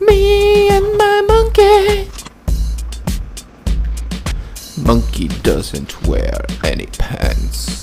Me and my monkey. Monkey doesn't wear any pants.